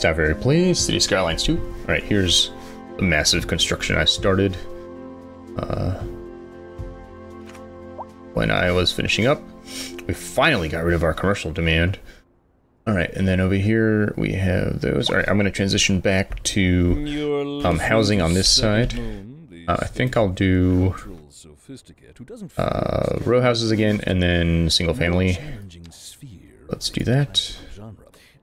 Savary Place, Cities Skylines 2. Alright, here's the massive construction I started uh, when I was finishing up. We finally got rid of our commercial demand. Alright, and then over here we have those. Alright, I'm going to transition back to um, housing on this side. Uh, I think I'll do uh, row houses again, and then single family. Let's do that.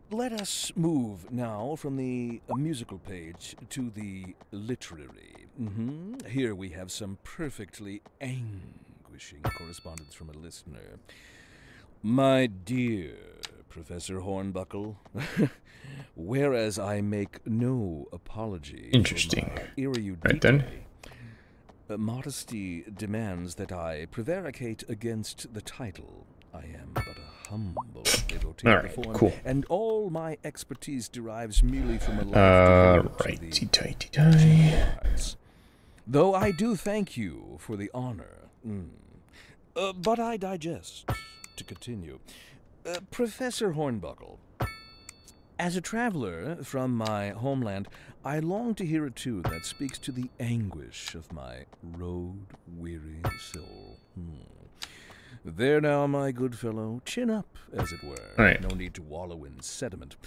Let us move now from the musical page to the literary. Mm -hmm. Here we have some perfectly anguishing correspondence from a listener. My dear Professor Hornbuckle, whereas I make no apology Interesting. Right then. Uh, modesty demands that I prevaricate against the title. I am but a humble devotee all right, cool. and all my expertise derives merely from a life uh, righty tighty tie. Though I do thank you for the honor. Mm. Uh, but I digest. To continue, uh, Professor Hornbuckle, as a traveler from my homeland, I long to hear a tune that speaks to the anguish of my road-weary soul. Hmm. There now, my good fellow, chin up, as it were. Right. No need to wallow in sediment.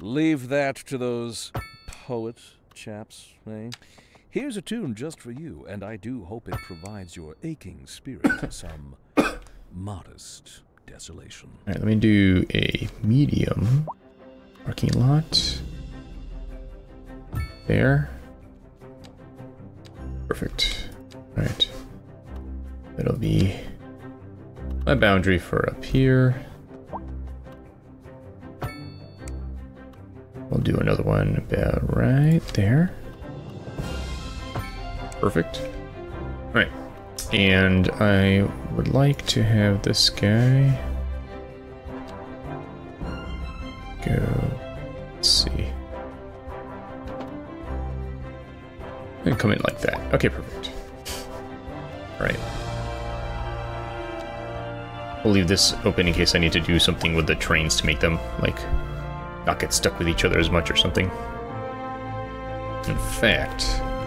Leave that to those poet chaps, eh? Here's a tune just for you, and I do hope it provides your aching spirit some modest desolation. All right, let me do a medium parking lot. There. Perfect. All right. That'll be my boundary for up here. We'll do another one about right there. Perfect. All right. And I would like to have this guy go. Let's see. And come in like that. Okay, perfect. All right. We'll leave this open in case I need to do something with the trains to make them, like, not get stuck with each other as much or something. In fact,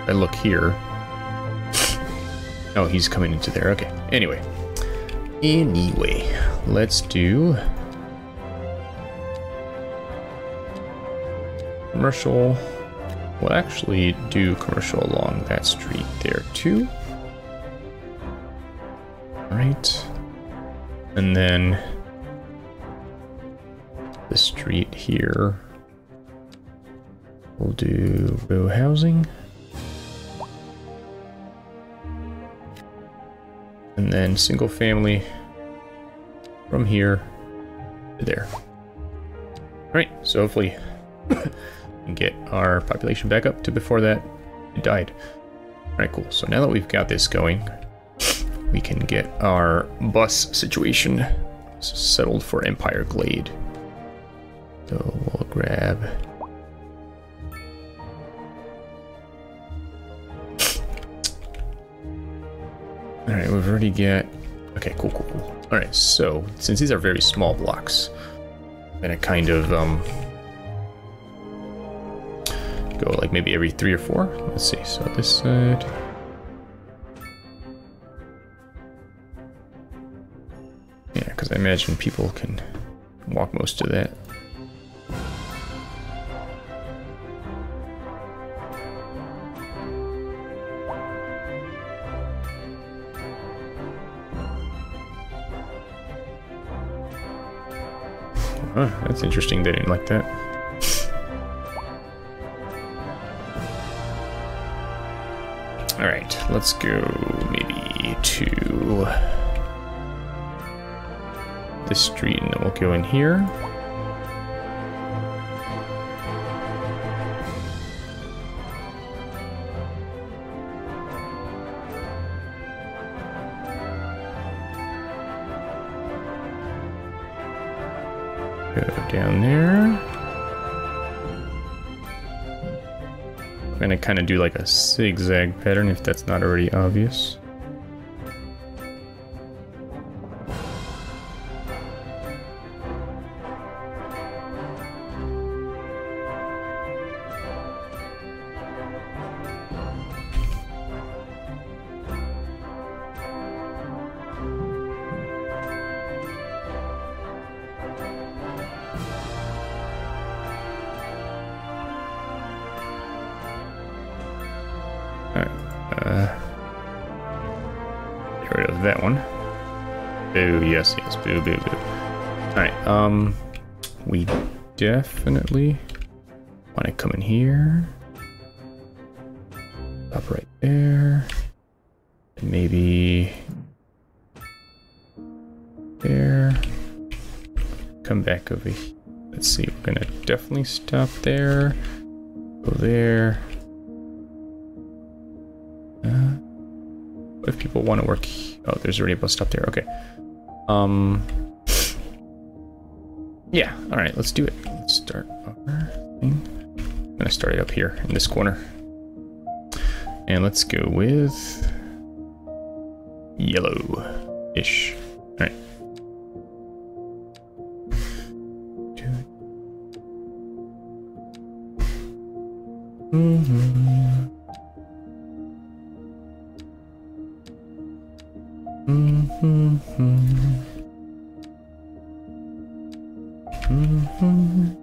I look here. Oh, he's coming into there. Okay. Anyway. Anyway, let's do commercial. We'll actually do commercial along that street there too. Right. And then the street here. We'll do row housing. And then single family from here to there. All right, so hopefully get our population back up to before that it died. All right, cool. So now that we've got this going, we can get our bus situation settled for Empire Glade. So we'll grab All right, we've already got. Okay, cool, cool, cool. All right, so since these are very small blocks, I'm gonna kind of um go like maybe every three or four. Let's see. So this side. I imagine people can walk most of that. Huh, that's interesting. They didn't like that. All right, let's go maybe to this street and then we'll go in here. Go down there. I'm gonna kind of do like a zigzag pattern if that's not already obvious. Stop there. Go there. Uh, if people want to work? Oh, there's already a bus stop there. Okay. Um. Yeah. All right. Let's do it. Let's start our thing. I'm gonna start it up here in this corner, and let's go with yellow-ish. All Mm-hmm. mm-hmm. mm-hmm. mm-hmm.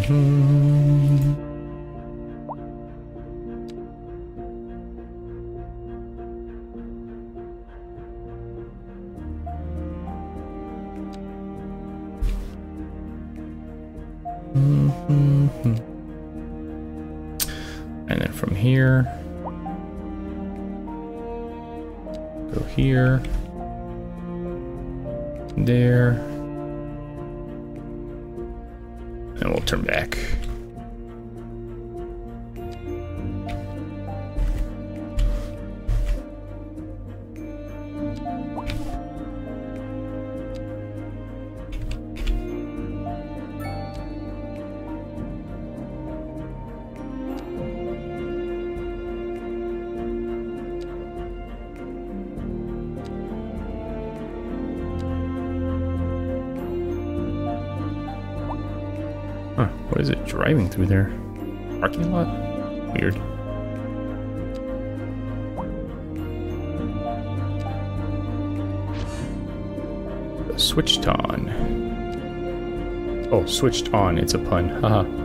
Mm-hmm. And then from here, go here, there, and we'll turn back. Through there? Parking lot? Weird. Switched on. Oh, switched on. It's a pun. Haha.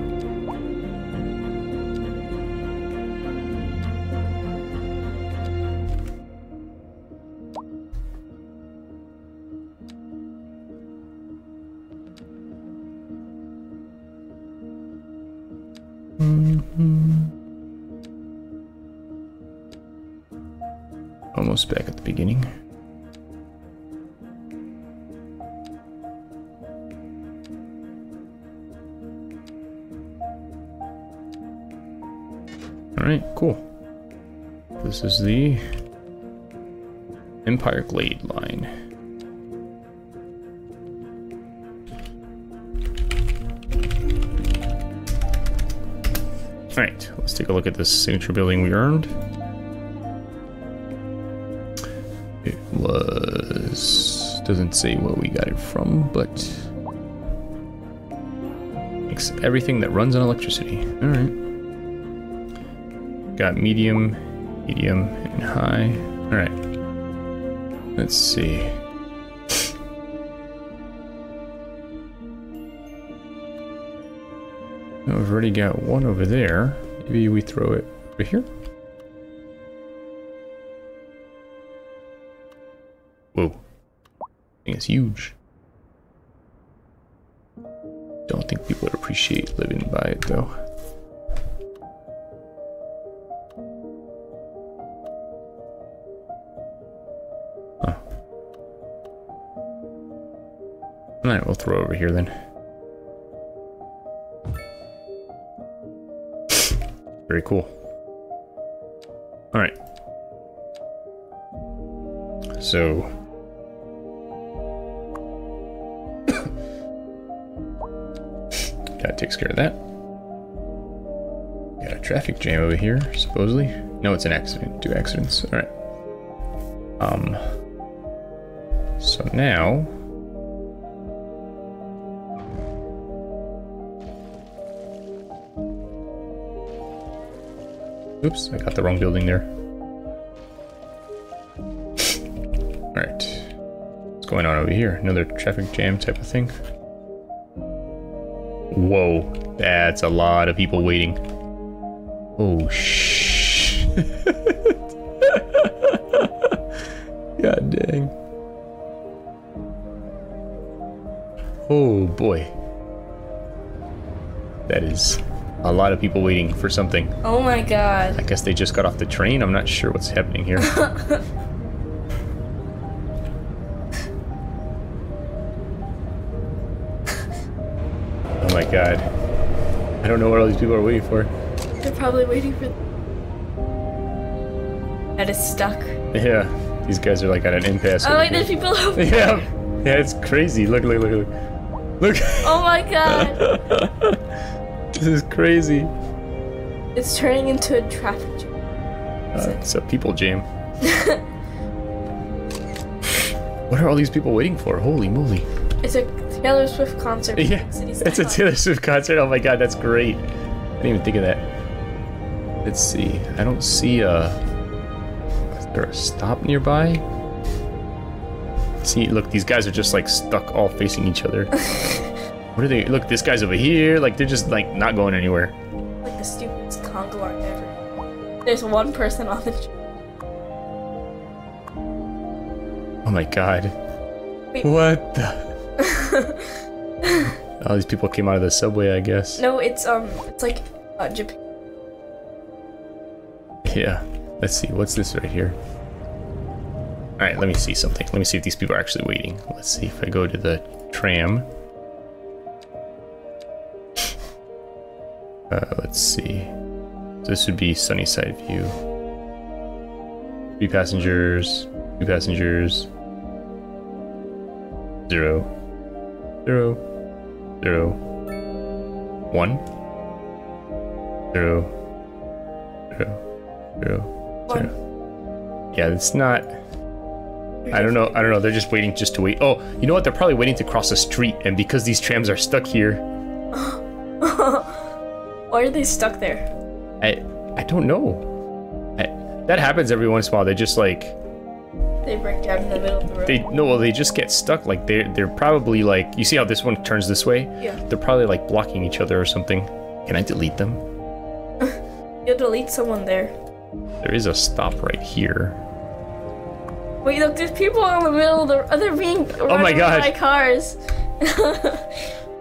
Look at this signature building we earned. It was... doesn't say what we got it from, but... Makes everything that runs on electricity. Alright. Got medium, medium, and high. Alright. Let's see. We've already got one over there. Maybe we throw it over here? Whoa. Thing is huge. Don't think people would appreciate living by it though. Huh. Alright, we'll throw over here then. Very cool. Alright. So. that takes care of that. Got a traffic jam over here, supposedly. No, it's an accident. Two accidents. Alright. Um. So now. Oops, I got the wrong building there. Alright. What's going on over here? Another traffic jam type of thing? Whoa, that's a lot of people waiting. Oh, shh. God dang. Oh boy. That is a lot of people waiting for something. Oh my god. I guess they just got off the train. I'm not sure what's happening here. oh my god. I don't know what all these people are waiting for. They're probably waiting for. That is stuck. Yeah, these guys are like at an impasse. Oh wait, there's people over Yeah, yeah, it's crazy. Look, look, look, look. Look. Oh my god. crazy. it's turning into a traffic jam. Uh, it's a people jam. what are all these people waiting for? Holy moly. It's a Taylor Swift concert. Yeah, it's a Taylor Swift concert. Oh my god, that's great. I didn't even think of that. Let's see. I don't see a. Is there a stop nearby? See, look, these guys are just like stuck all facing each other. what are they? Look, this guy's over here. Like they're just like not going anywhere. Like the stupidest conga line ever. There's one person on the. Oh my god. Wait. What the? All these people came out of the subway, I guess. No, it's um, it's like uh, Japan. Yeah. Let's see. What's this right here? All right. Let me see something. Let me see if these people are actually waiting. Let's see if I go to the tram. Uh, let's see. This would be Sunnyside View. Three passengers. Two passengers. Zero. Zero. Zero. One. Zero. Zero. Zero. One. Yeah, it's not. I don't know. I don't know. They're just waiting just to wait. Oh, you know what? They're probably waiting to cross the street, and because these trams are stuck here, Why are they stuck there? I I don't know. I, that happens every once in a while. They just like They break down in the middle of the road. they no, well, they just get stuck. Like they're they're probably like you see how this one turns this way. Yeah. They're probably like blocking each other or something. Can I delete them? You'll delete someone there. There is a stop right here. Wait, look, there's people in the middle of the. Oh, they're being Oh my God. by cars.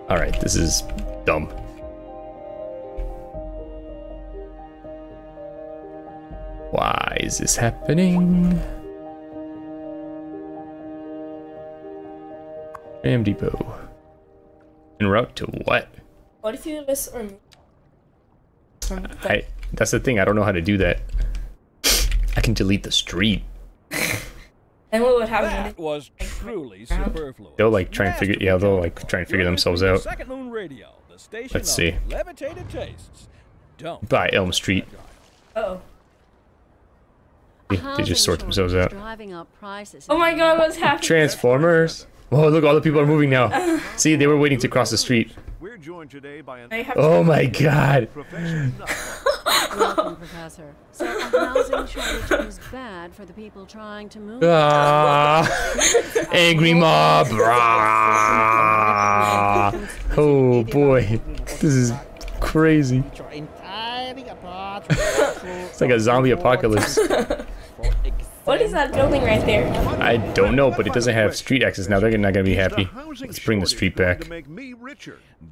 All right, this is dumb. Why is this happening? Tram Depot. En route to what? what if you miss or from I. That's the thing. I don't know how to do that. I can delete the street. and what would happen? That was truly superfluous. They'll like try and figure. Yeah, they'll like try and figure themselves out. to Second Moon Radio, the Let's see. Levitated tastes. Don't. By Elm Street. Oh. They, they just sort themselves out. Driving up prices. Oh my God, what's happening? Transformers. Oh, look, all the people are moving now. See, they were waiting to cross the street. We're joined today by an I have Oh my god. Welcome, Professor. So a housing shortage is bad for the people trying to move. Ah, angry mob. Rah. Oh boy, this is crazy. It's like a zombie apocalypse. What is that building right there? I don't know, but it doesn't have street access now. They're not gonna be happy. Let's bring the street back.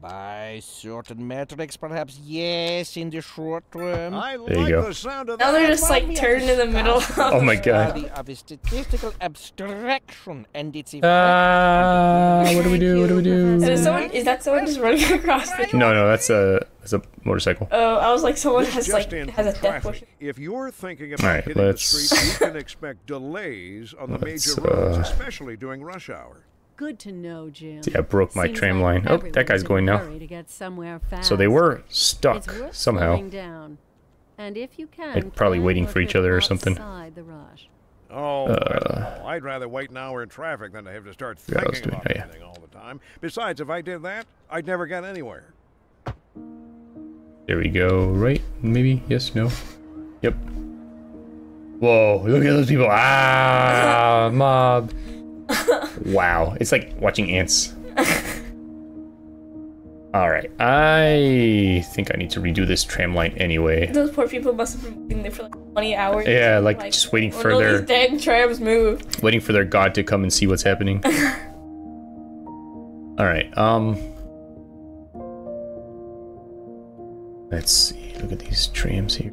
To make me richer. By certain metrics, perhaps yes, in the short term. I There you go. the sound of Now they're just like turned in the middle. Oh my god. Study of a statistical abstraction and its effect. Ah, what do we do? What do we do? is, someone, is that someone just running across the? No, no, that's a that's a motorcycle. Oh, I was like, someone has like has a from death wish. If you're thinking about Alright, hitting let's- the street, you can expect delays on the Let's, major roads, uh, especially during rush hour. Good to know, Jim. See, I broke my Seems tram like line. Oh, that guy's going now. To get somewhere fast. So they were stuck somehow. down. And if you can, They're probably waiting for each other or something. the rush. Oh, Uh, I'd rather wait an hour in traffic than to have to start Yeah, I was thinking doing- about oh, yeah. anything all the time. Besides, if I did that, I'd never get anywhere. There we go. Right? Maybe? Yes? No? Yep. Whoa, look at those people. Ah, mob. Wow, it's like watching ants. Alright, I think I need to redo this tram line anyway. Those poor people must have been waiting there for like 20 hours. Yeah, like, just waiting "Oh, for their these dang trams move. waiting for their god to come and see what's happening. Alright, um Let's see, look at these trams here.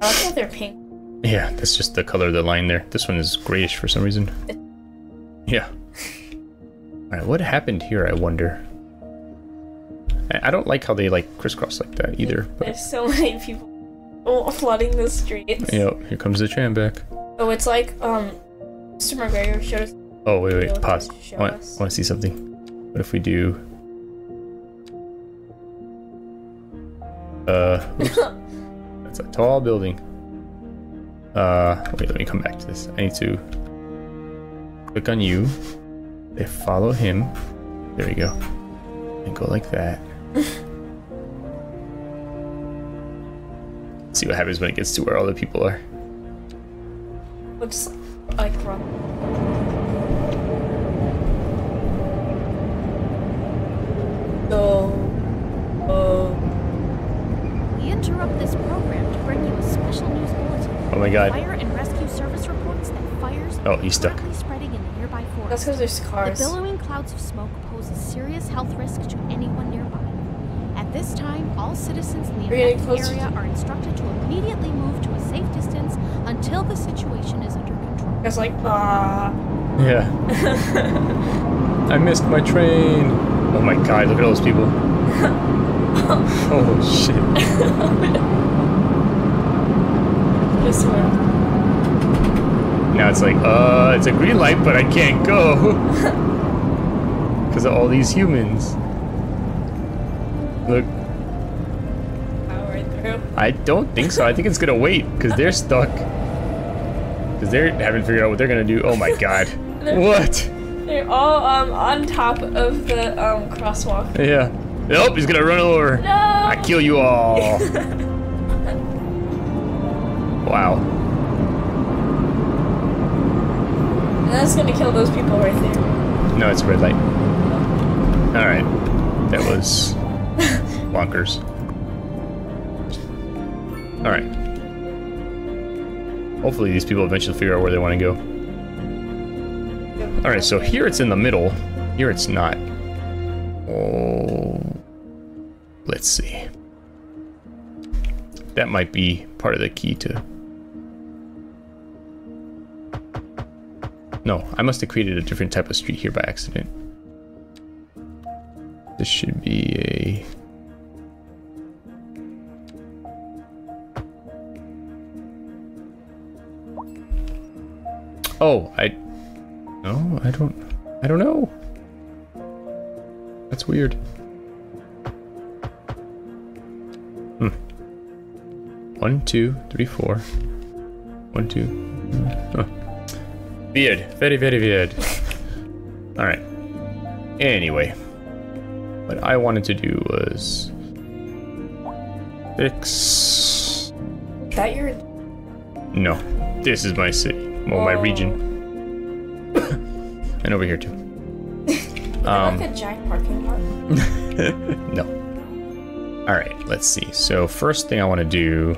I like that they're pink. Yeah, that's just the color of the line there. This one is grayish for some reason. Yeah. Alright, what happened here, I wonder? I I don't like how they like crisscross like that either, but There's so many people flooding the streets. you know, here comes the tram back. Oh, it's like um, Mr. McGregor showed us. Oh wait, wait, pause. I want, us. want to see something. What if we do? Uh, that's a tall building. Uh, wait, let me come back to this. I need to click on you. They follow him. There we go. And go like that. see what happens when it gets to where all the people are. Looks like run. So, uh, We interrupt this program to bring you a special news bulletin. Oh my god. Fire and rescue service reports that fires Oh, are he's stuck. currently spreading in the nearby that's because there's cars. The billowing clouds of smoke pose a serious health risk to anyone nearby. At this time, all citizens in the We're affected to- area are instructed to immediately move to a safe distance until the situation is under control. It's like, ah. Yeah. I missed my train. Oh my god, look at all those people. oh shit. Went. Now it's like, uh, it's a green light, but I can't go. Because of all these humans. Look, Power through. I don't think so. I think it's gonna wait, because they're stuck. Because they haven't figured out what they're gonna do. Oh my god. what? They're all um on top of the um crosswalk. Yeah. Nope, he's gonna run over. No. I kill you all. wow. And that's gonna kill those people right there. No, it's a red light. Oh. Alright. That was bonkers. Alright. Hopefully these people eventually figure out where they want to go. Alright, so here it's in the middle. Here it's not. Oh. Let's see. That might be part of the key to. No, I must have created a different type of street here by accident. This should be a. Oh, I. No, I don't. I don't know. That's weird. Hmm. One, two, three, four. One, two. Huh. Weird. Very, very weird. Alright. Anyway. What I wanted to do was. Fix. That your No. This is my city. Well, my Oh. region. and over here too. Um, like a giant parking lot. no. Alright, let's see. So, first thing I want to do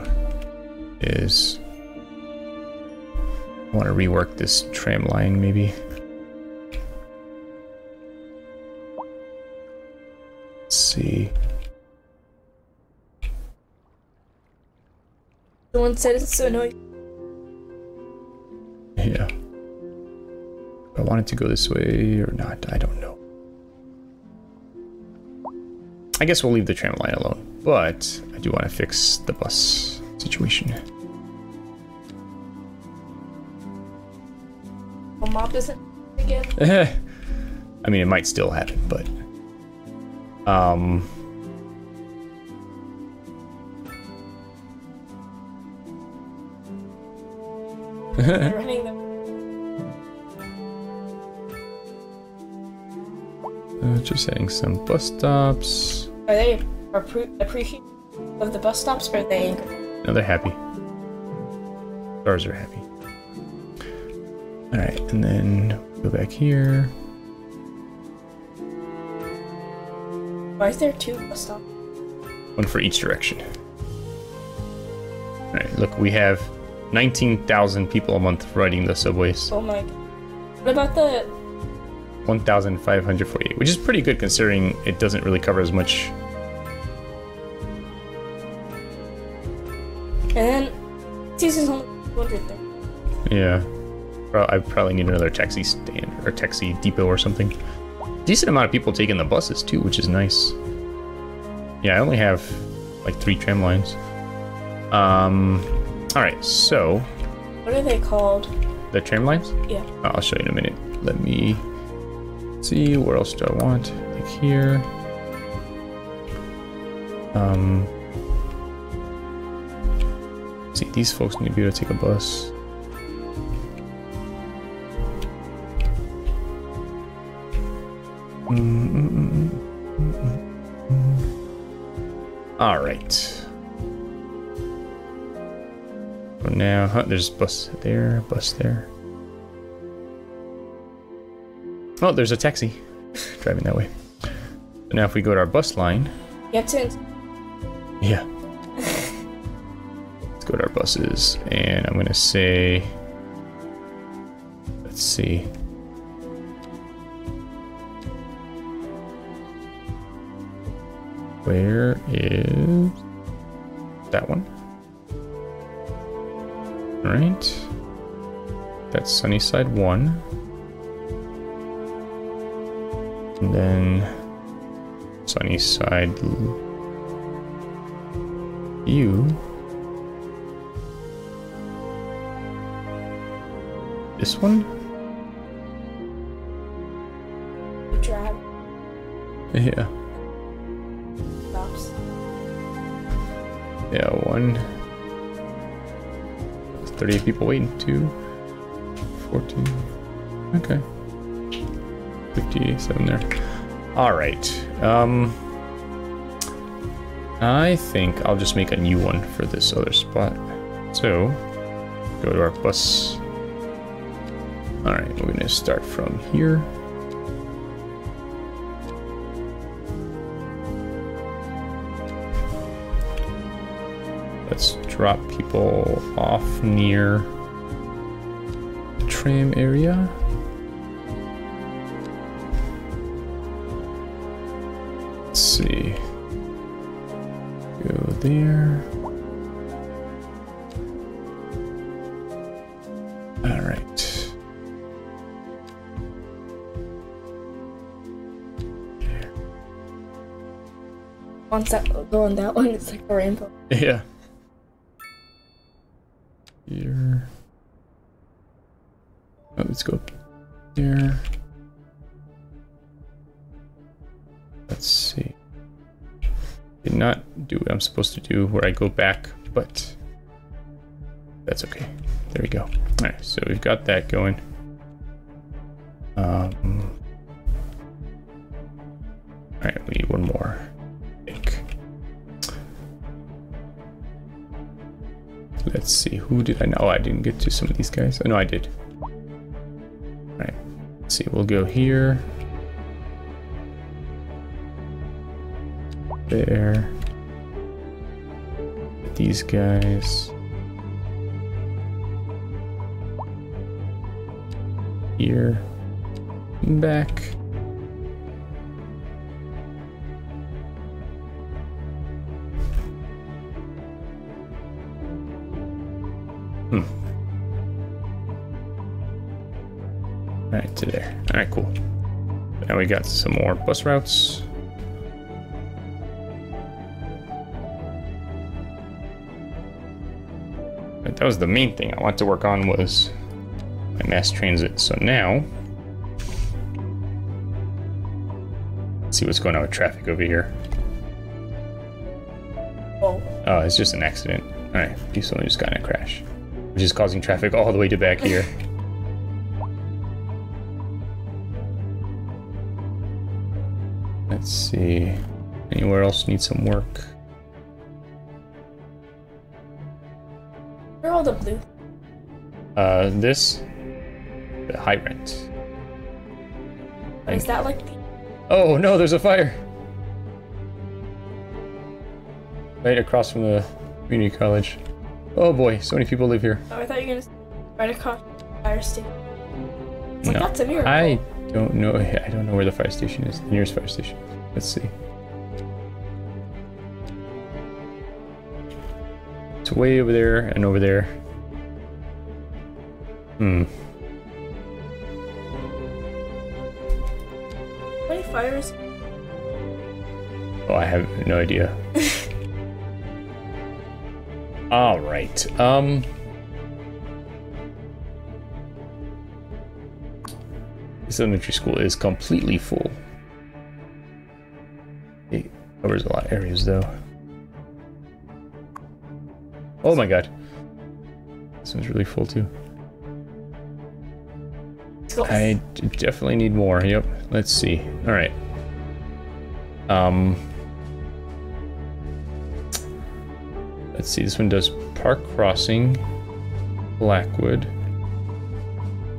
is. I want to rework this tram line, maybe. Let's see. Someone said it's so annoying. Yeah. I want it to go this way or not, I don't know. I guess we'll leave the tram line alone, but I do want to fix the bus situation. Mob doesn't again. I mean, it might still happen, but um, running them. uh, just adding some bus stops. Are they appreciate? of the bus stops, or are they angry? No, they're happy. Stars are happy. Alright, and then go back here. Why is there two bus stops? One for each direction. Alright, look, we have 19,000 people a month riding the subways. Oh my. What about the? 1,548, which is pretty good considering it doesn't really cover as much. And then season's only 230. Yeah. Pro- I probably need another taxi stand or taxi depot or something. Decent amount of people taking the buses too, which is nice. Yeah, I only have like three tram lines. Um, all right, so What are they called? the tram lines. Yeah. I'll show you in a minute. Let me see where else do I want? Like here. Um. See, these folks need to be able to take a bus. All right. So now, huh, there's bus there, a bus there. Oh, there's a taxi driving that way. Now, if we go to our bus line, You have to. yeah. Let's go to our buses, and I'm gonna say, let's see. Where is that one? All right. That's Sunnyside 1. And then Sunnyside U. This one? Drive Yeah. Yeah, one. 38 people waiting. Two. 14. Okay. 57 there. Alright. Um. I think I'll just make a new one for this other spot. So, go to our bus. Alright, we're gonna start from here. Let's drop people off near the tram area. Let's see. Go there. All right. Once that go on that one, it's like a rainbow. Yeah. I'm supposed to do where I go back, but that's okay. There we go. Alright, so we've got that going. Um, Alright, we need one more. I think. Let's see, who did I know? Oh, I didn't get to some of these guys. Oh, no, I did. Alright, let's see, we'll go here. There. These guys. Here. Back. Hmm. Alright, to there. Alright, cool. Now we got some more bus routes. That was the main thing I want to work on was my mass transit. So now, let's see what's going on with traffic over here. Oh, Oh, it's just an accident. Alright, you suddenly just got in a crash. Which is causing traffic all the way to back here. Let's see. Anywhere else need some work? All the blue? Uh, this, the high rent. Is that like the Oh no, there's a fire! Right across from the community college. Oh boy, so many people live here. Oh, I thought you were gonna right across the fire station. It's like, No, that's a miracle. I don't know. I don't know where the fire station is. The nearest fire station. Let's see. It's way over there and over there. Hmm. How many fires? Oh, I have no idea. All right. Um. This elementary school is completely full. It covers a lot of areas, though. Oh my god. This one's really full, too. I definitely need more. Yep. Let's see. All right. Um. Let's see. This one does Park Crossing, Blackwood,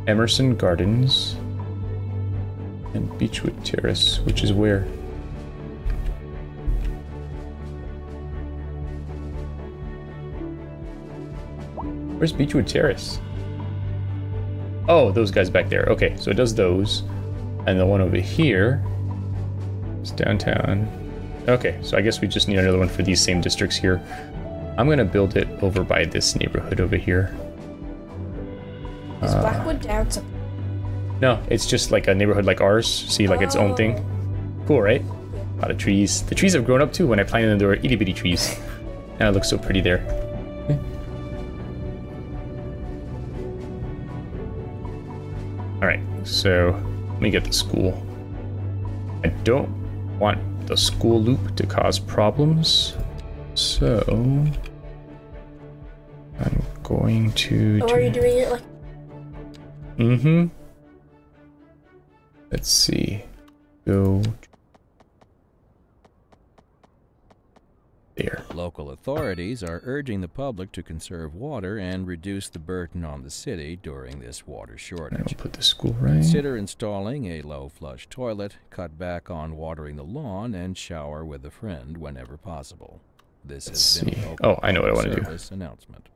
Emerson Gardens, and Beechwood Terrace, which is where. Where's Beechwood Terrace? Oh, those guys back there. Okay, so it does those. And the one over here is downtown. Okay, so I guess we just need another one for these same districts here. I'm gonna build it over by this neighborhood over here. Is Uh, Blackwood down to No, it's just like a neighborhood like ours. See, like its own thing. Cool, right? A lot of trees. The trees have grown up too. When I planted them, they were itty bitty trees. And it looks so pretty there. So let me get the school. I don't want the school loop to cause problems. So I'm going to Or do are you doing it like Mm-hmm. Let's see. Go there. Local authorities are urging the public to conserve water and reduce the burden on the city during this water shortage. I'll put the school right. Consider installing a low flush toilet, cut back on watering the lawn, and shower with a friend whenever possible. This Let's has been see. local Oh, I know what I wanna do. service announcement.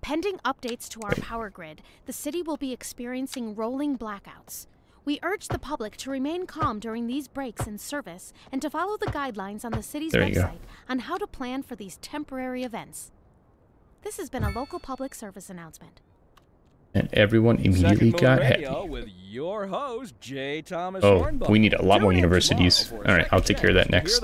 Pending updates to our power grid, the city will be experiencing rolling blackouts. We urge the public to remain calm during these breaks in service and to follow the guidelines on the city's There go. website on how to plan for these temporary events. This has been a local public service announcement. And everyone immediately got Radio happy. with your host J. Thomas Oh, Hornbuckle. we need a lot more Tune in universities. tomorrow for a All right, I'll take care of that next.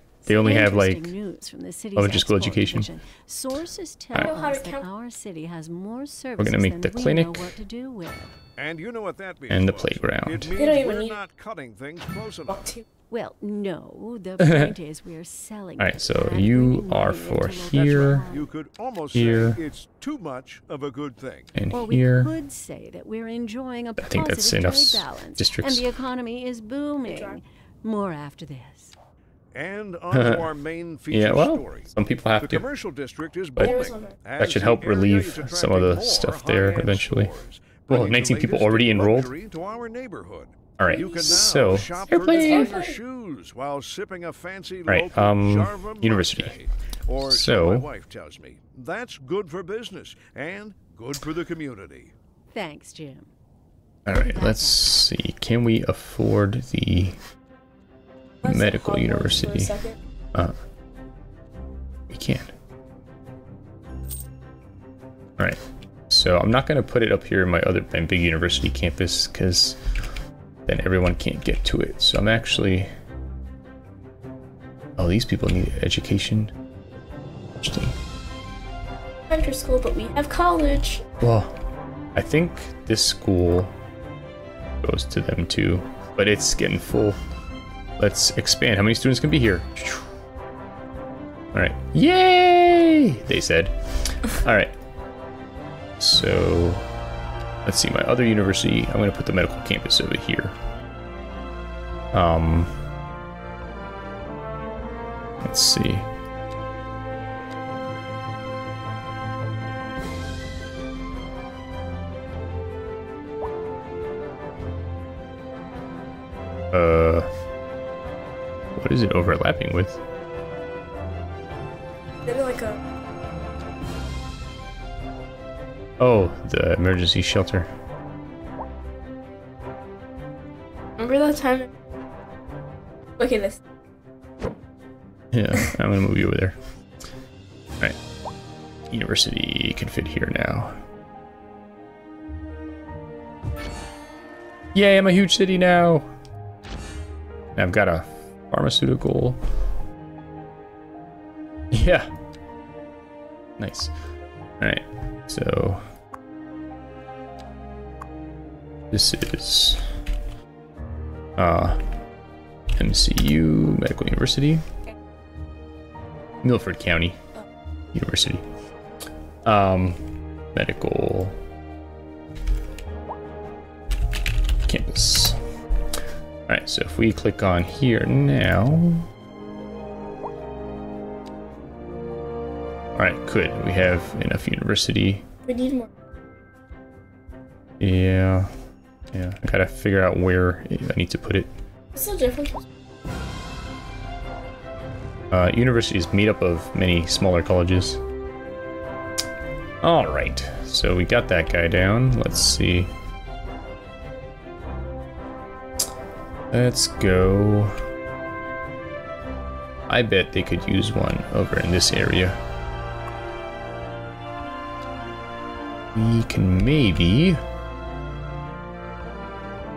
Hear the music of yesteryear. in your they only have like Interesting news from the city's elementary school education. division. Sources tell Alright. know how to us that our city has more services gonna make than the clinic. what to do with. And you know what that means. And the playground. They don't even need- not cutting things close enough. Well, no. The point is, we're selling. Alright, so you are for into here. economy. You could almost Here. say it's too much of a good thing. and Or we could say that we're enjoying a I think that's positive enough trade balance, districts. and the economy is booming. More after this. And on to our main feature Yeah, well, story. some people The have to. commercial district is But- booming. That should help relieve some of the stuff there eventually. stores, Whoa, bringing the 19 people already enrolled? luxury To our neighborhood. Alright, You can now so airplane. shoes while sipping a fancy Alright, local um, university. Or so, So- my wife tells me. That's good for business and good for the community. Thanks, Jim. Alright, let's see. Can we afford the Let's medical hop on for a university? Uh, we can. Alright. So I'm not going to put it up here in my other my big university campus because then everyone can't get to it. So I'm actually. Oh, these people need education. Interesting. Elementary school, but we have college. Well, I think this school goes to them too, but it's getting full. Let's expand. How many students can be here? All right. Yay! They said. All right. So, let's see. My other university. I'm going to put the medical campus over here. Um. Let's see. Is it overlapping with? It like a Oh, the emergency shelter. remember that time? Look at this. Yeah, I'm gonna move you over there. Alright. University can fit here now. Yay, I'm a huge city now! I've got a pharmaceutical. Yeah. Nice. Alright, so. This is. Uh. MCU Medical University. Milford County University. Um, medical All right, so if we click on here now. All right, good. We have enough university. We need more. Yeah, yeah. I gotta figure out where I need to put it. What's the difference? Uh, university is made up of many smaller colleges. All right, so we got that guy down. Let's see. Let's go. I bet they could use one over in this area. We can maybe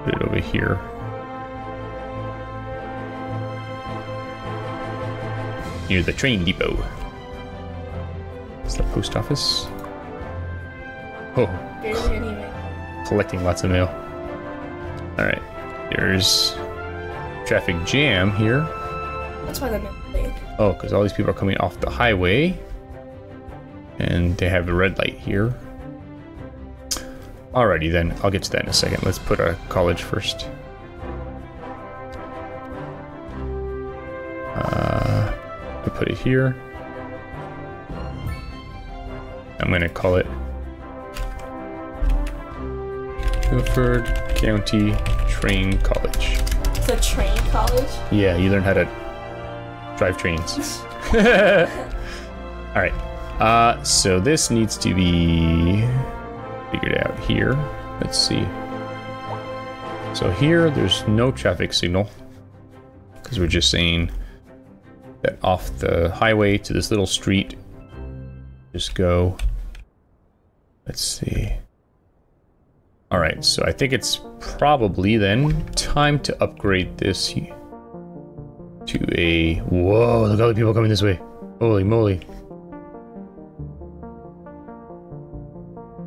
put it over here. near the train depot. Is the post office. Oh, Barely any mail. collecting lots of mail. Alright, there's traffic jam here. That's why the mail late. Oh, because all these people are coming off the highway. And they have a red light here. Alrighty then, I'll get to that in a second. Let's put a college first. Uh, I put it here. I'm gonna call it Guilford County Train College. It's a train college. Yeah, you learn how to drive trains. All right. Uh, so this needs to be figured out here. Let's see. So here, there's no traffic signal because we're just saying that off the highway to this little street, just go. Let's see. All right, so I think it's probably then time to upgrade this to a. Whoa! Look at all the people coming this way. Holy moly!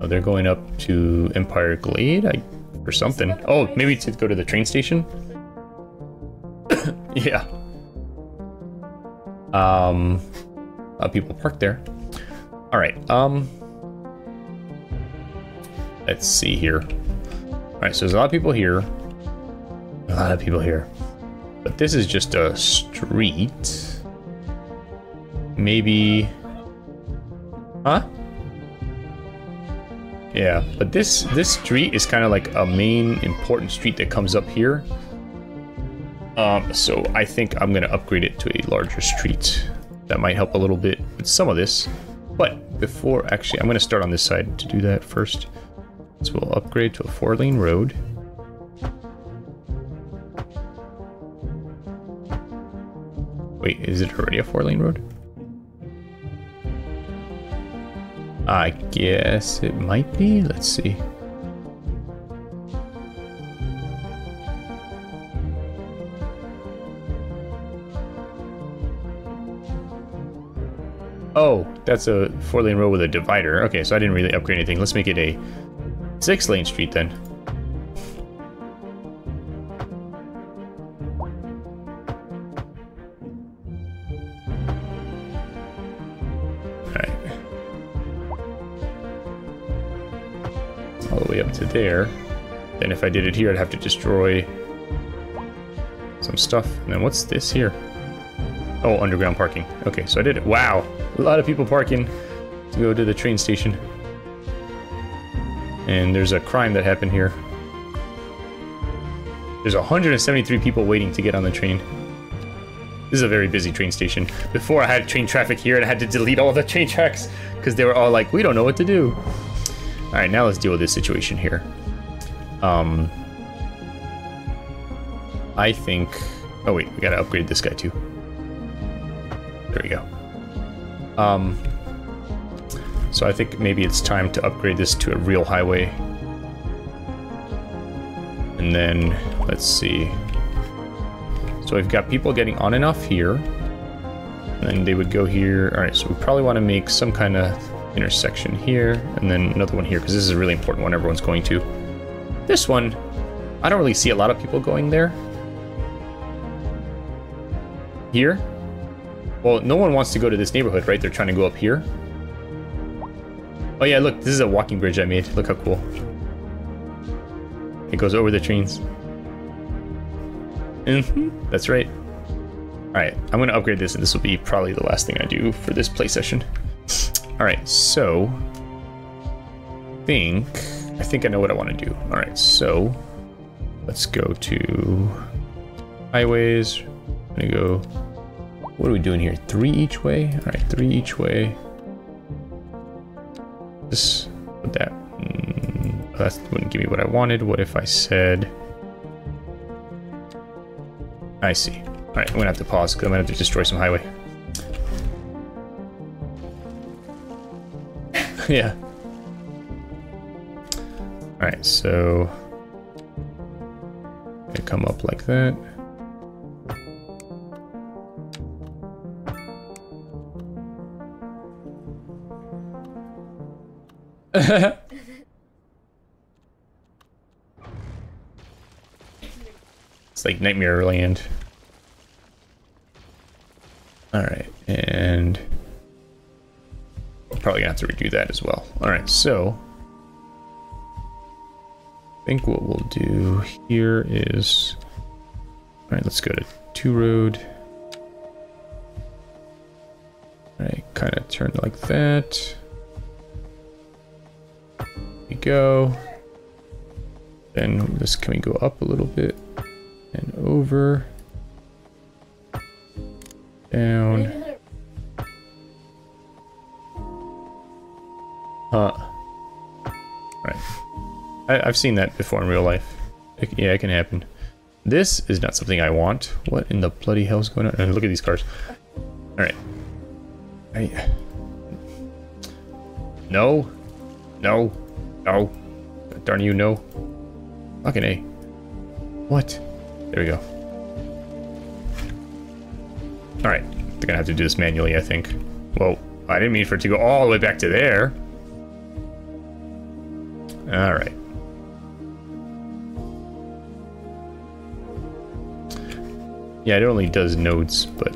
Oh, they're going up to Empire Glade, I, or something. Oh, maybe to go to the train station. yeah. Um, uh, people parked there. All right. Um, let's see here. All right, so there's a lot of people here. A lot of people here, but this is just a street. Maybe. Huh? Yeah, but this this street is kind of like a main important street that comes up here. Um, so I think I'm gonna upgrade it to a larger street. That might help a little bit with some of this. But before, actually, I'm gonna start on this side to do that first. So we'll upgrade to a four lane road. Wait, is it already a four lane road? I guess it might be. Let's see. Oh, that's a four lane road with a divider. Okay, so I didn't really upgrade anything. Let's make it a six lane street then. Alright. All the way up to there. Then if I did it here, I'd have to destroy some stuff. And then what's this here? Oh, underground parking. Okay, so I did it. Wow, a lot of people parking to go to the train station. And there's a crime that happened here. There's 173 people waiting to get on the train. This is a very busy train station. Before I had train traffic here and I had to delete all the train tracks because they were all like, we don't know what to do. All right, now let's deal with this situation here. Um, I think. Oh wait, we gotta upgrade this guy too. There we go. Um, so I think maybe it's time to upgrade this to a real highway. And then let's see. So we've got people getting on and off here. And then they would go here. All right, so we probably want to make some kind of intersection here, and then another one here, because this is a really important one everyone's going to. This one, I don't really see a lot of people going there. Here? Well, no one wants to go to this neighborhood, right? They're trying to go up here. Oh yeah, look, this is a walking bridge I made. Look how cool. It goes over the trains. Mm-hmm, that's right. Alright, I'm gonna upgrade this and this will be probably the last thing I do for this play session. Alright, so... I think... I think I know what I want to do. Alright, so... Let's go to... Highways. I'm gonna go... What are we doing here? Three each way? Alright, three each way. With that... Mm, that wouldn't give me what I wanted. What if I said... I see. Alright, I'm gonna have to pause because I'm gonna have to destroy some highway. yeah. Alright, so... I come up like that. it's like Nightmare Land. Alright, and we're probably have to redo that as well. Alright, so I think what we'll do here is Alright, let's go to two road. Alright, kind of turn like that. Go. Then this can we go up a little bit and over down. Huh. Right. I, I've seen that before in real life. It, yeah, it can happen. This is not something I want. What in the bloody hell is going on? And look at these cars. Alright. I... No. No. No. Darn you, no. Fucking A. What? There we go. Alright, they're gonna have to do this manually, I think. Whoa, I didn't mean for it to go all the way back to there. Alright. Yeah, it only does nodes, but...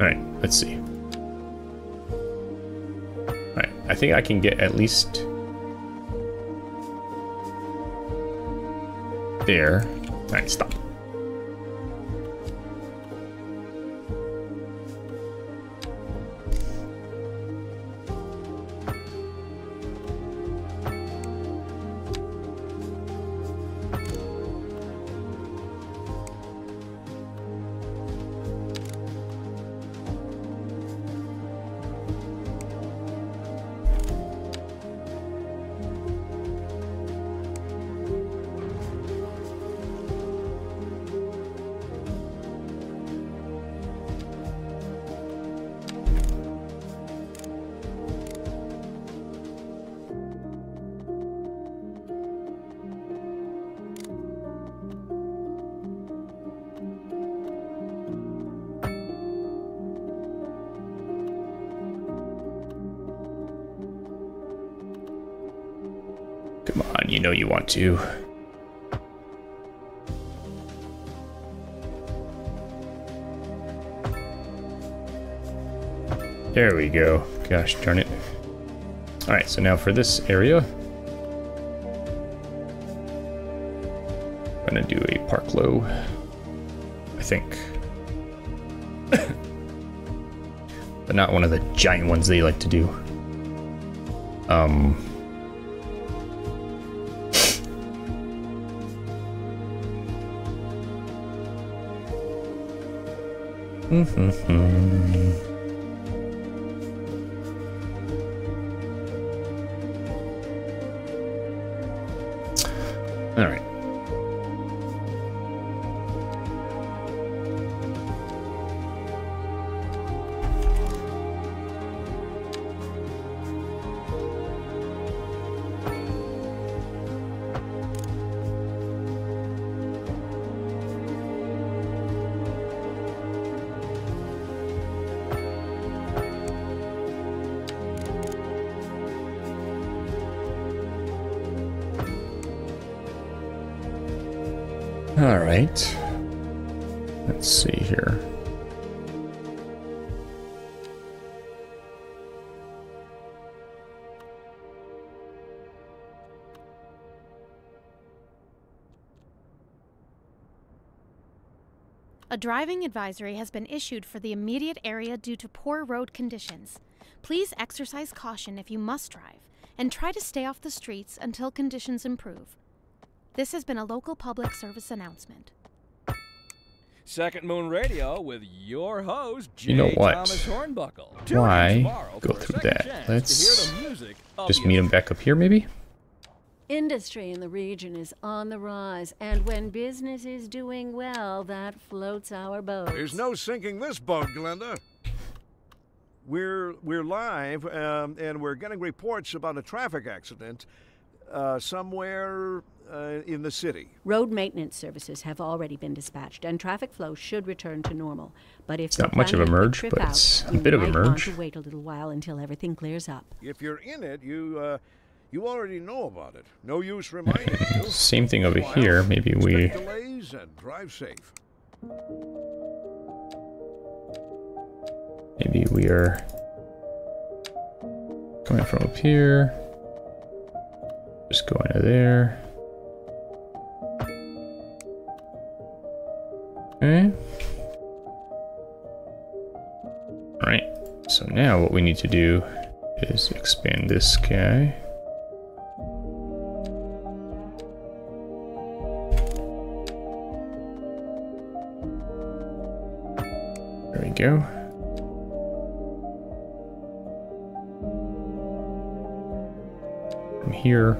Alright, let's see. Alright, I think I can get at least... There. Alright, stop. Know you want to. There we go. Gosh darn it. Alright, so now for this area. I'm gonna do a park low. I think. but not one of the giant ones they like to do. Um... Mm-hmm. Driving advisory has been issued for the immediate area due to poor road conditions. Please exercise caution if you must drive, and try to stay off the streets until conditions improve. This has been a local public service announcement. Second Moon Radio with your host, J. You know what? Thomas Hornbuckle. Why go through that? Let's hear the music Just meet him back up here, maybe? Industry in the region is on the rise, and when business is doing well, that floats our boat. There's no sinking this boat, Glenda. We're we're live, um, and we're getting reports about a traffic accident uh, somewhere uh, in the city. Road maintenance services have already been dispatched, and traffic flow should return to normal. But if It's not much of a merge, but out, it's a bit of a might want merge. to wait a little while until everything clears up. If you're in it, you uh, you already know about it. No use reminding you. Same thing over here. Maybe we. delays and drive safe. Maybe we are coming from up here. Just going to there. Okay. Alright. So now what we need to do is expand this guy. Go. From here,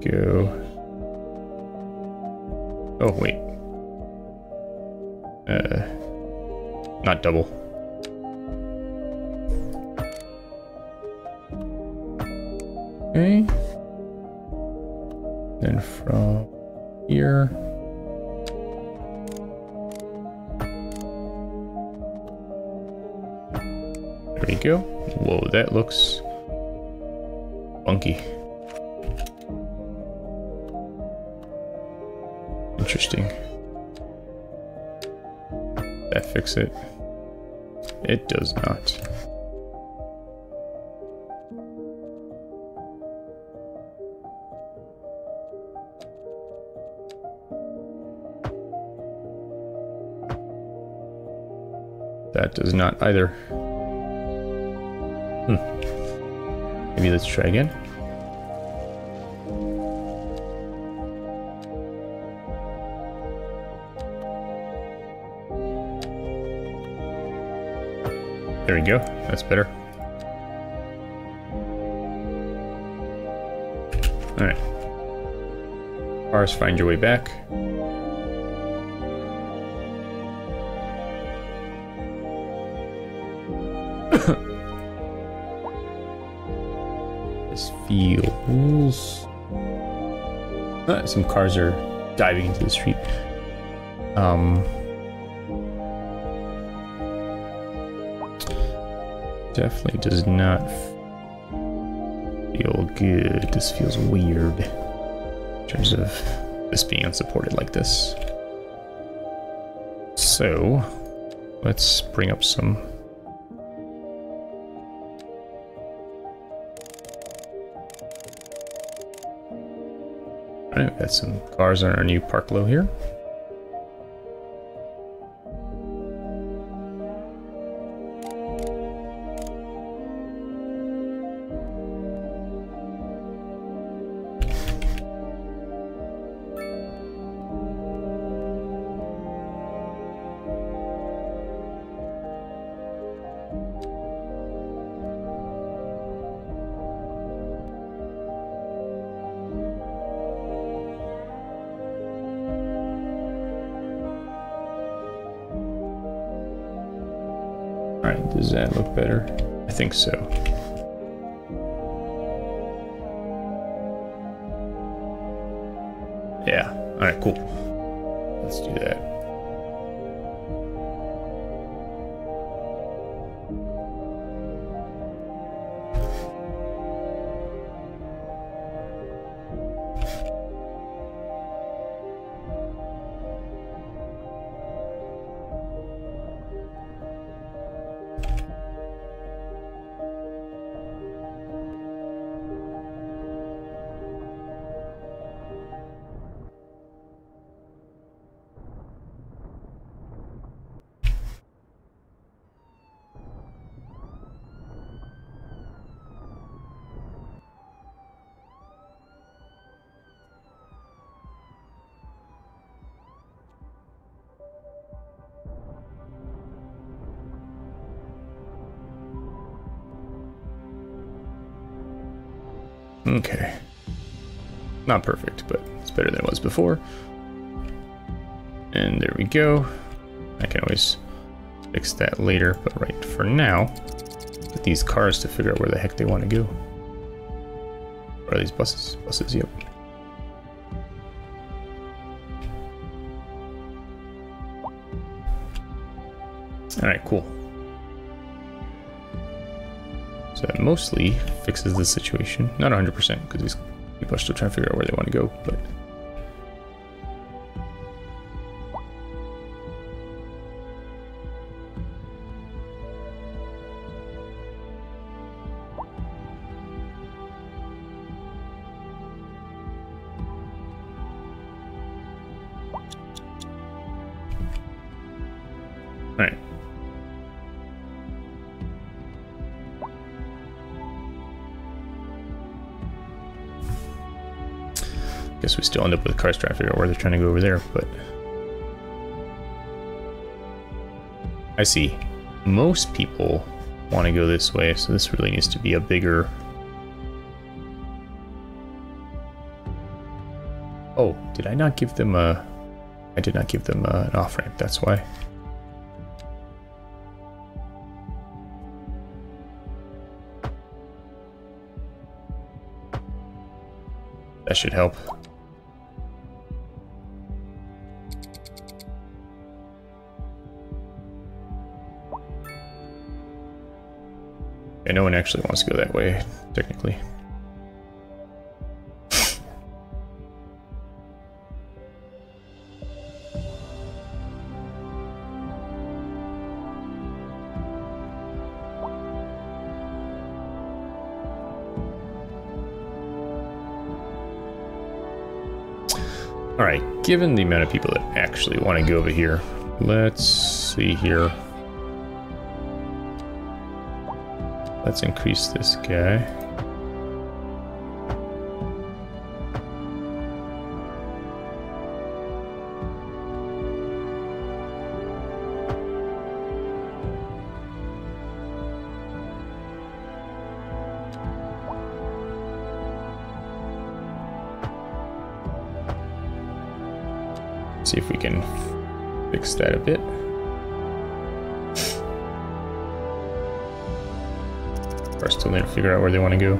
go. Oh, wait. Uh, not double. Okay. Then from here. Whoa, that looks funky. Interesting. That fix it? It does not. That does not either. Hmm. Maybe let's try again. There we go. That's better. Alright. Cars, find your way back. This feels... Uh, some cars are diving into the street. Um... Definitely does not feel good. This feels weird in terms of this being unsupported like this. So, let's bring up some. Got some cars on our new park low here. I think so. Yeah, alright, cool. Okay. Not perfect, but it's better than it was before. And there we go. I can always fix that later, but right for now, get these cars to figure out where the heck they want to go. Or these buses? Buses, yep. Mostly fixes the situation. Not 100%, because these people are still trying to figure out where they want to go, but... Still end up with cars out where they're trying to go over there, but... I see. Most people want to go this way, so this really needs to be a bigger... Oh, did I not give them a... I did not give them uh, an off-ramp, that's why. That should help. Yeah, no one actually wants to go that way, technically. Alright, given the amount of people that actually want to go over here, let's see here. Let's increase this guy. Figure out where they want to go.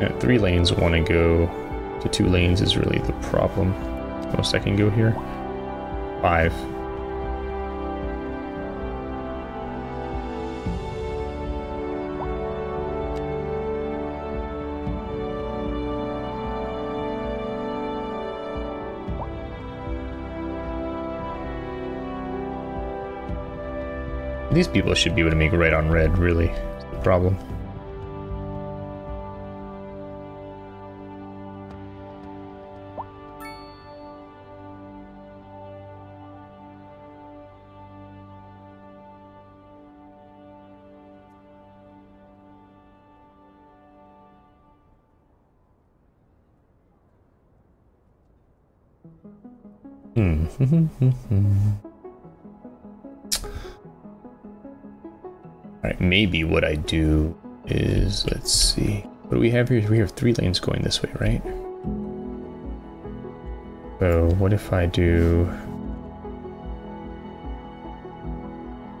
Yeah, three lanes want to go to two lanes is really the problem. Most I can go here. Five. These people should be able to make red on red, really. The problem. Do is, let's see. What do we have here? We have three lanes going this way, right? So what if I do...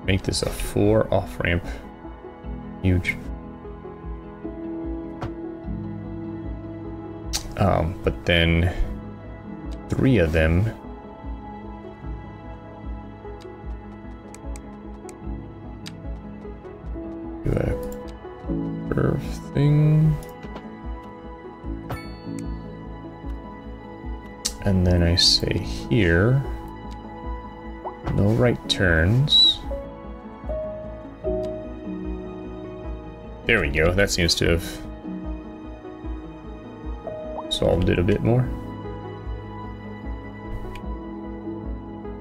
Make this a four off-ramp. Huge. Um, but then three of them And then I say here, no right turns. There we go, that seems to have solved it a bit more.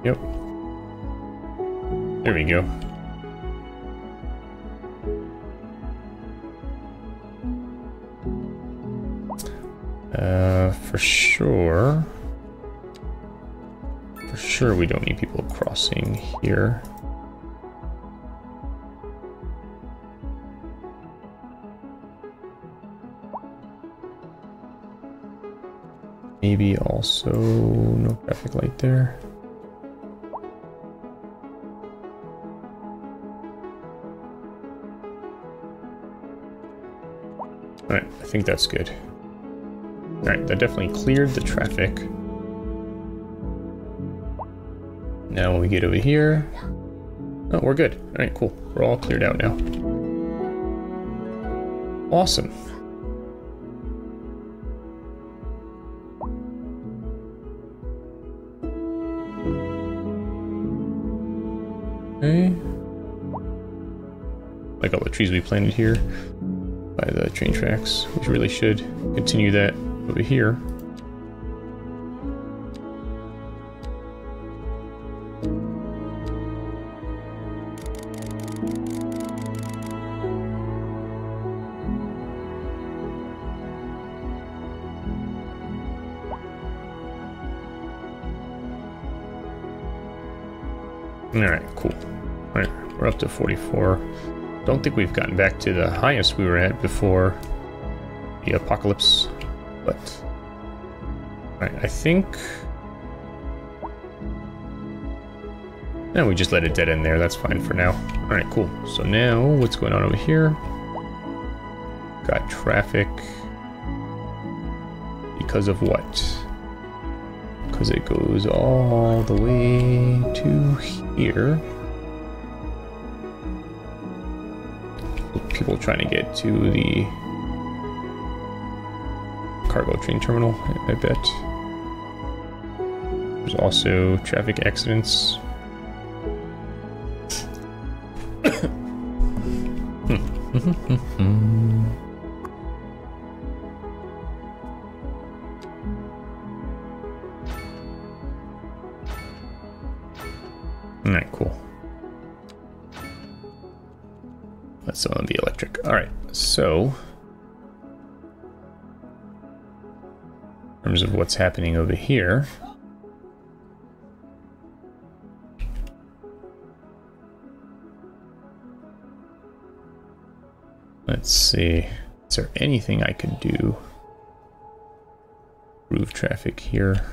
Yep. There we go. Uh, for sure. Sure we don't need people crossing here. Maybe also no traffic light there. Alright, I think that's good. Alright, that definitely cleared the traffic. Now when we get over here... Oh, we're good. Alright, cool. We're all cleared out now. Awesome. Okay. Like all the trees we planted here by the train tracks. We really should continue that over here. Think we've gotten back to the highest we were at before the apocalypse, but alright, I think. No, we just let it dead end there. That's fine for now. Alright, cool. So now, what's going on over here? Got traffic. Because of what? Because it goes all the way to here. People trying to get to the cargo train terminal, I bet. There's also traffic accidents. Alright, cool. Let's on the electric. Alright, so in terms of what's happening over here. Let's see. Is there anything I could do? Improve traffic here.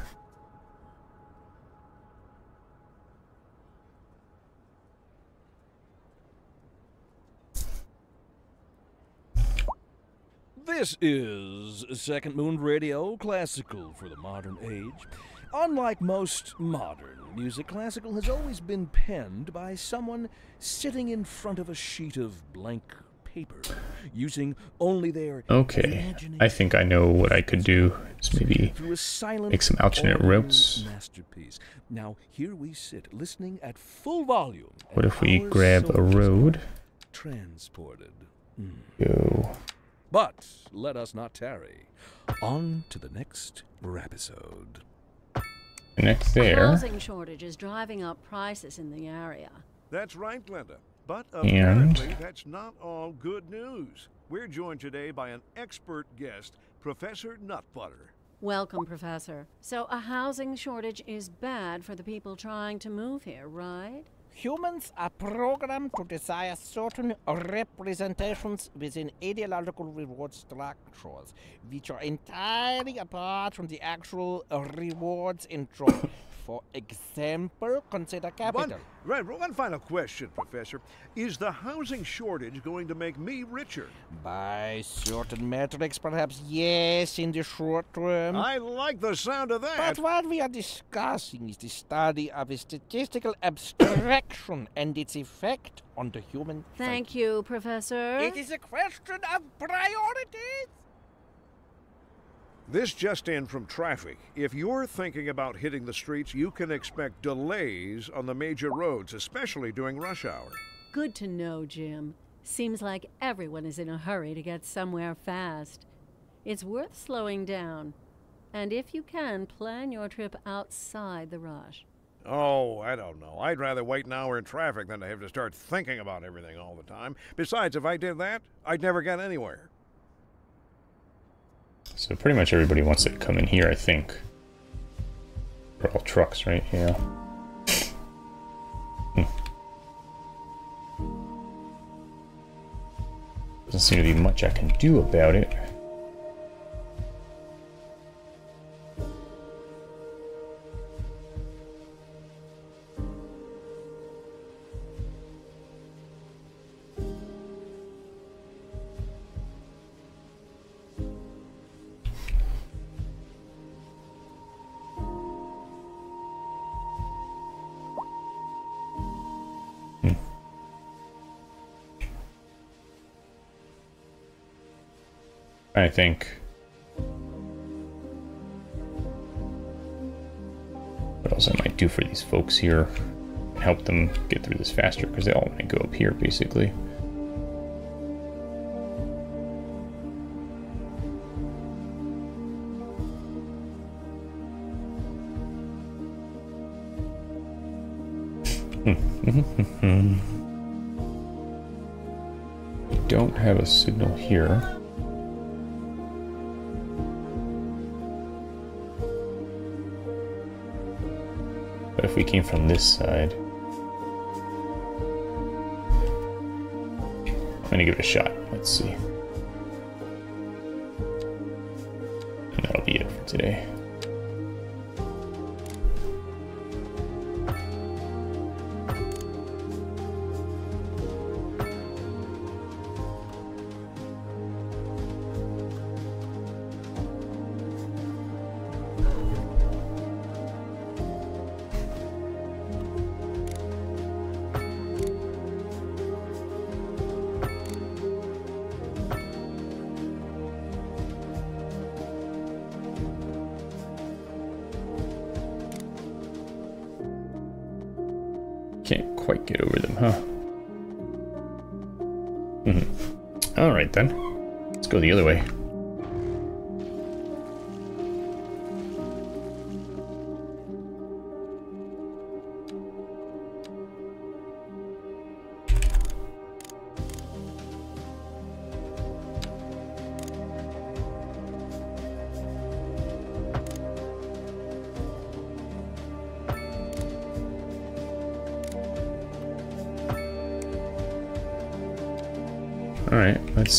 This is Second Moon Radio, classical for the modern age. Unlike most modern music, classical has always been penned by someone sitting in front of a sheet of blank paper, using only their Okay, I think I know what I could do. Is maybe make some alternate routes. Masterpiece. Now here we sit, listening at full volume. What if we grab a road? Transported. Hmm. Go. But let us not tarry. On to the next episode. Next there. housing shortage is driving up prices in the area. That's right, Glenda. But And- apparently that's not all good news. We're joined today by an expert guest, Professor Nutbutter. Welcome, Professor. So, a housing shortage is bad for the people trying to move here, right? Humans are programmed to desire certain representations within ideological reward structures, which are entirely apart from the actual rewards enjoyed. For example, consider capital. One, right, one final question, Professor. Is the housing shortage going to make me richer? By certain metrics, perhaps yes, in the short term. I like the sound of that. But what we are discussing is the study of a statistical abstraction and its effect on the human Thank you, Professor. It is a question of priorities. This just in from traffic. If you're thinking about hitting the streets, you can expect delays on the major roads, especially during rush hour. Good to know, Jim. Seems like everyone is in a hurry to get somewhere fast. It's worth slowing down. And if you can, plan your trip outside the rush. Oh, I don't know. I'd rather wait an hour in traffic than to have to start thinking about everything all the time. Besides, if I did that, I'd never get anywhere. So pretty much everybody wants to come in here, I think. They're all trucks, right? Yeah. Hmm. Doesn't seem to be much I can do about it. Think. What else I might do for these folks here? Help them get through this faster, because they all want to go up here, basically. don't have a signal here. If we came from this side... I'm gonna give it a shot. Let's see. And that'll be it for today.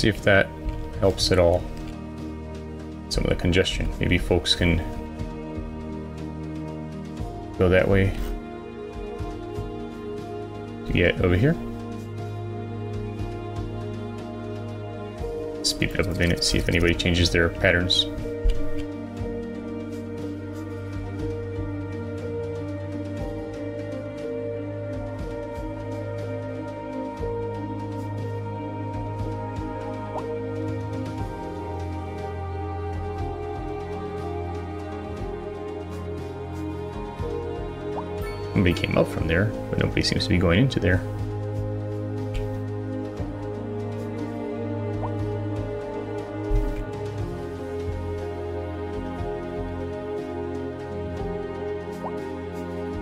See if that helps at all. Some of the congestion. Maybe folks can go that way to get over here. Speed it up a minute, see if anybody changes their patterns. Somebody came up from there, but nobody seems to be going into there.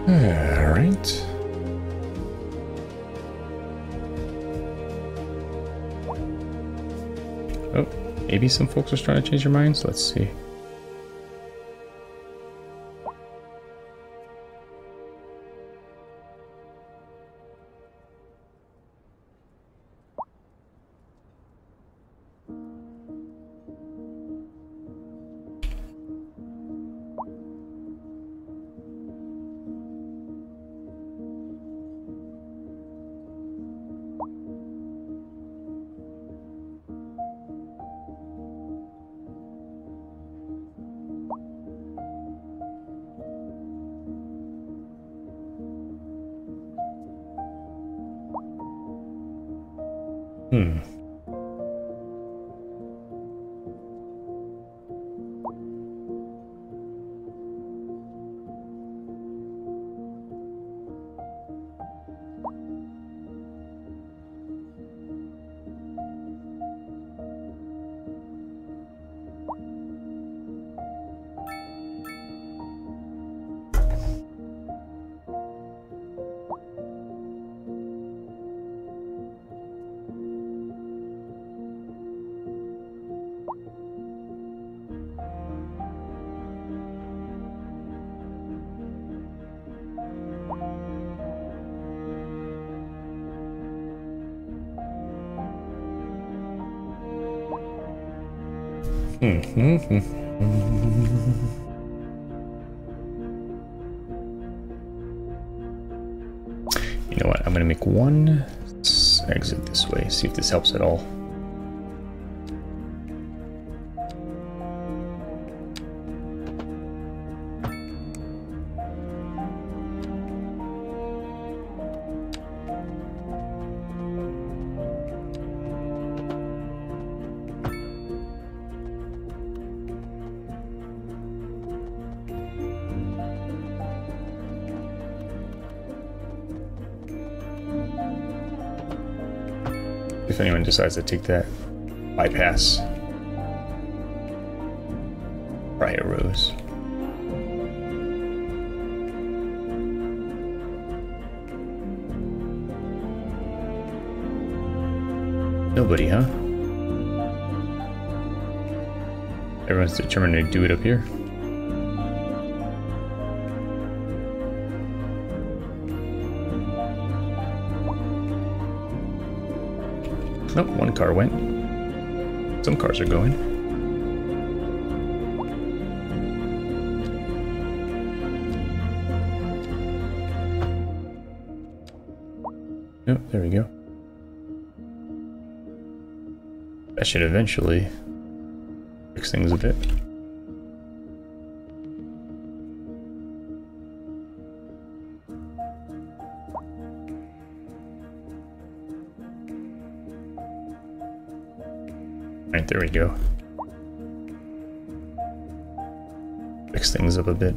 Alright. Oh, maybe some folks are trying to change their minds. Let's see. You know what? I'm gonna make one exit this way. See if this helps at all. If anyone decides to take that bypass Riot Rose. Nobody, huh? Everyone's determined to do it up here. Nope, one car went. Some cars are going. Yep, there we go. That should eventually fix things a bit. There we go. Fix things up a bit.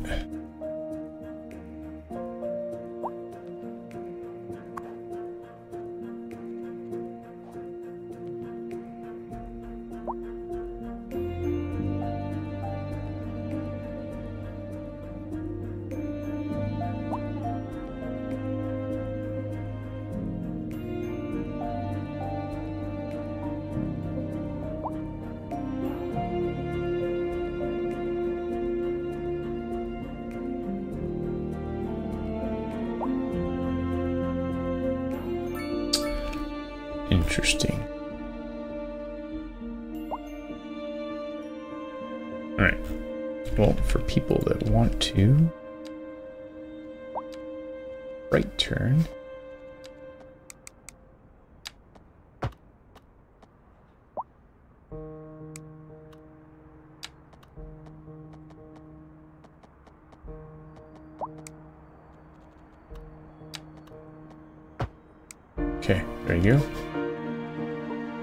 Go.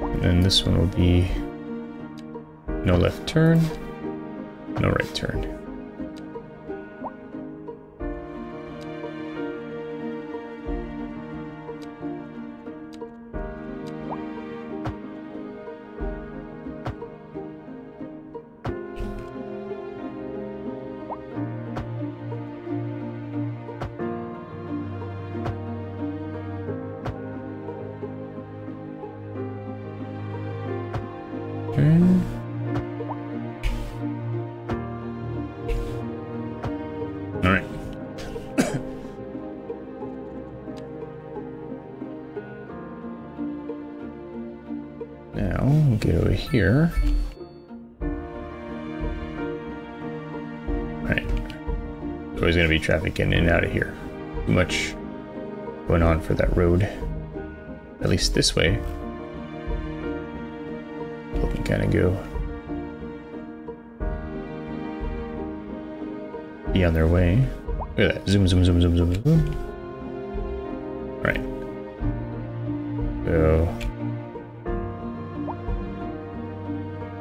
And then this one will be no left turn, no right. Turn. Getting in and out of here. Too much going on for that road. At least this way. People can kind of go be on their way. Look at that. Zoom, zoom, zoom, zoom, zoom, zoom. Right. So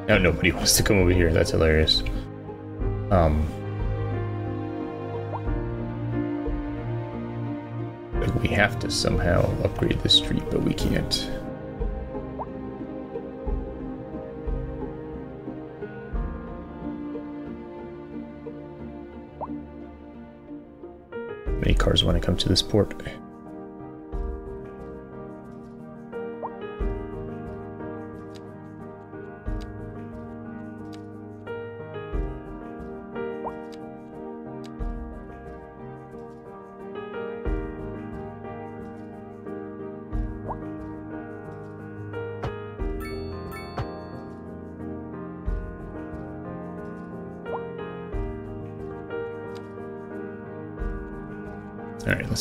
Now nobody wants to come over here. That's hilarious. Um. To somehow upgrade the street, but we can't. Many cars want to come to this port.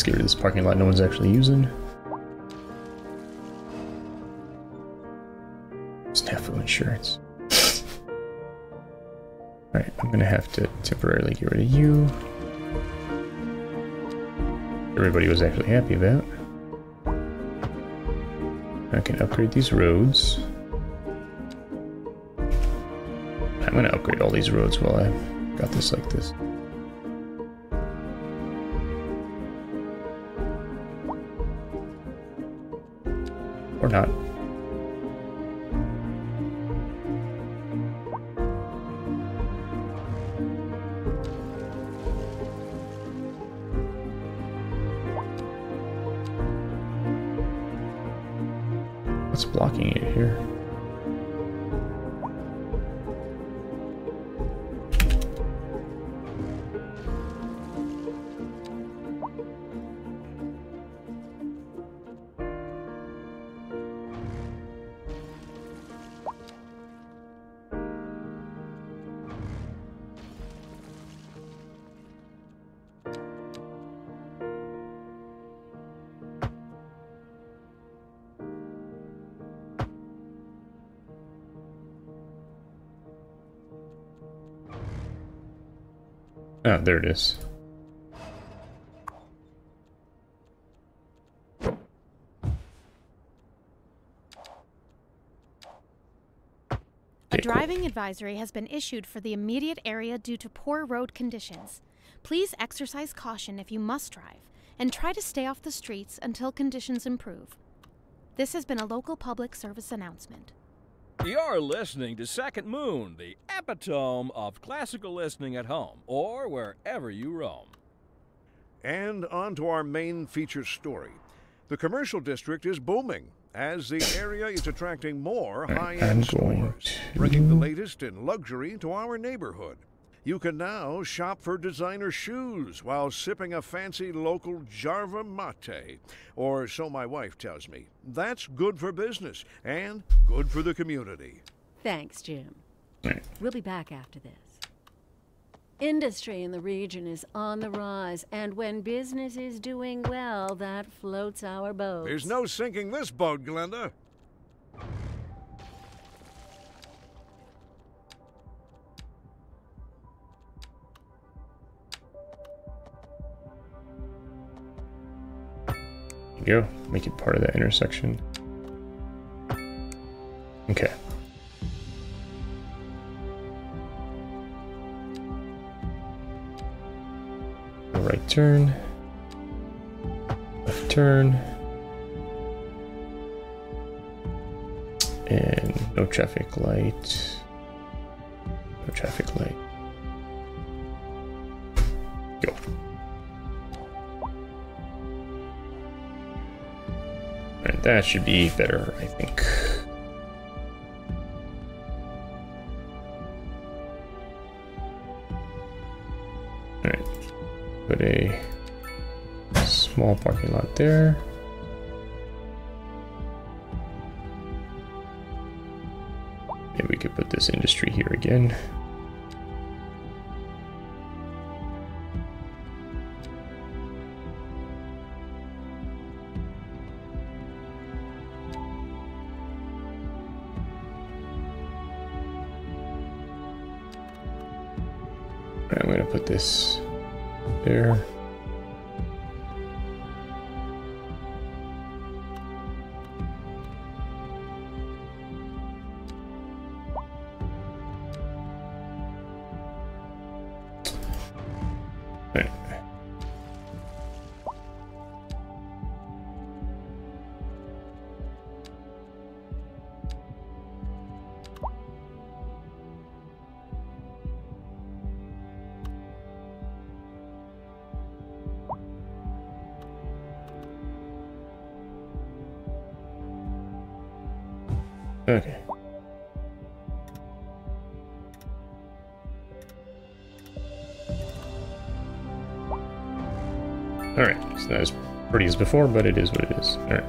Get rid of this parking lot no one's actually using. Snafu insurance. Alright, I'm gonna have to temporarily get rid of you. Everybody was actually happy about. I can upgrade these roads. I'm gonna upgrade all these roads while I've got this like this. Or not. There it is. A driving advisory has been issued for the immediate area due to poor road conditions. Please exercise caution if you must drive, and try to stay off the streets until conditions improve. This has been a local public service announcement. You're listening to Second Moon, the epitome of classical listening at home or wherever you roam. And on to our main feature story. The commercial district is booming as the area is attracting more high-end I'm stores, bringing the latest in luxury to our neighborhood. You can now shop for designer shoes while sipping a fancy local Jarva mate, or so my wife tells me. That's good for business and good for the community. Thanks, Jim. Alright. We'll be back after this. Industry in the region is on the rise, and when business is doing well, that floats our boat. There's no sinking this boat, Glenda. Go. Make it part of that intersection. Okay. Right turn. Left turn. And no traffic light. That should be better, I think. Alright. Put a small parking lot there. Maybe we could put this industry here again. Before, but it is what it is. Alright.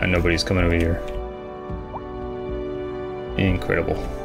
And nobody's coming over here. Incredible.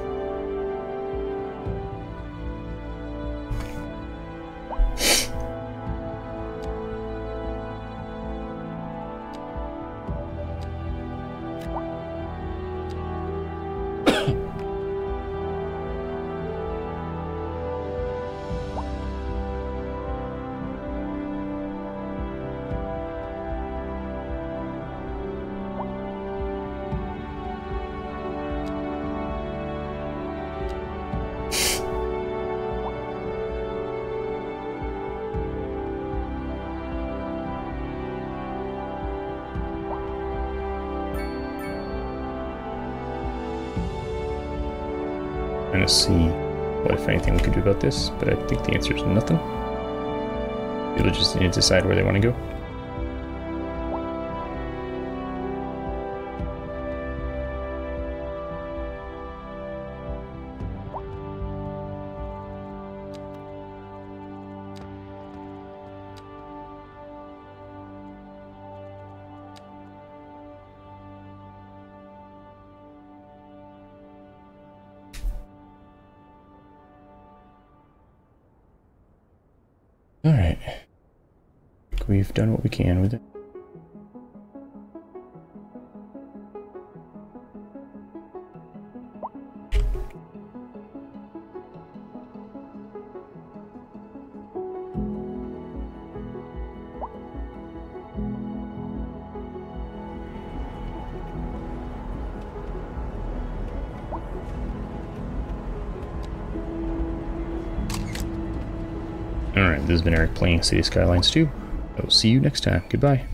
To see what, if anything, we could do about this, but I think the answer is nothing. People just need to decide where they want to go. Done what we can with it. Alright, this has been Eric playing Cities Skylines 2. Will see you next time. Goodbye.